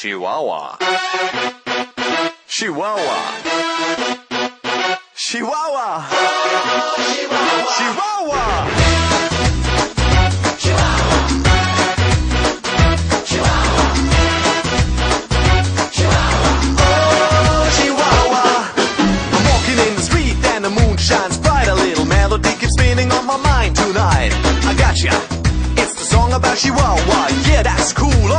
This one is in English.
Chihuahua. Chihuahua. Chihuahua. Chihuahua. Oh, Chihuahua. I'm walking in the street and the moon shines bright. A little melody keeps spinning on my mind tonight. I gotcha. It's the song about Chihuahua. Yeah, that's cool,